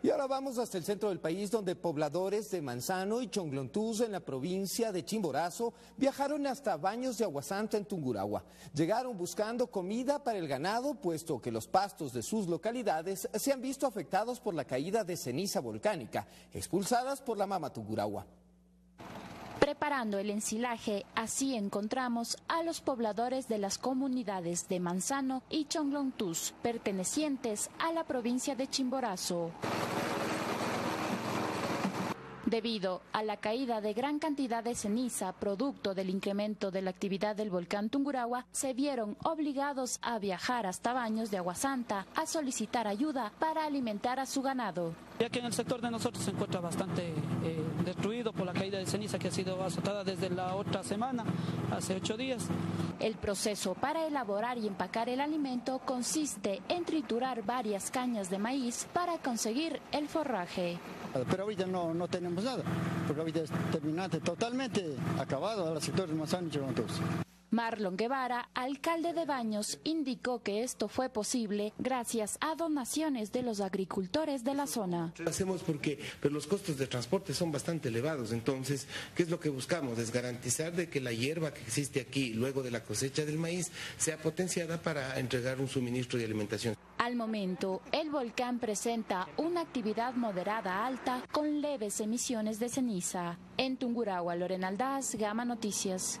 Y ahora vamos hasta el centro del país donde pobladores de Manzano y Chonglontús en la provincia de Chimborazo viajaron hasta Baños de Aguasanta en Tungurahua. Llegaron buscando comida para el ganado puesto que los pastos de sus localidades se han visto afectados por la caída de ceniza volcánica expulsadas por la mama Tungurahua. Preparando el ensilaje, así encontramos a los pobladores de las comunidades de Manzano y Chonglontus, pertenecientes a la provincia de Chimborazo. Debido a la caída de gran cantidad de ceniza producto del incremento de la actividad del volcán Tungurahua, se vieron obligados a viajar hasta Baños de Agua Santa a solicitar ayuda para alimentar a su ganado. Ya que en el sector de nosotros se encuentra bastante eh, destruido por la caída de ceniza que ha sido azotada desde la otra semana, hace ocho días. El proceso para elaborar y empacar el alimento consiste en triturar varias cañas de maíz para conseguir el forraje. Pero ahorita no, no tenemos nada, porque ahorita es terminante, totalmente acabado el sector de Manzano y Marlon Guevara, alcalde de Baños, indicó que esto fue posible gracias a donaciones de los agricultores de la zona. Lo hacemos porque pero los costos de transporte son bastante elevados, entonces, ¿qué es lo que buscamos? Es garantizar de que la hierba que existe aquí luego de la cosecha del maíz sea potenciada para entregar un suministro de alimentación. Al momento, el volcán presenta una actividad moderada alta con leves emisiones de ceniza. En Tungurahua, Lorena Aldaz, Gama Noticias.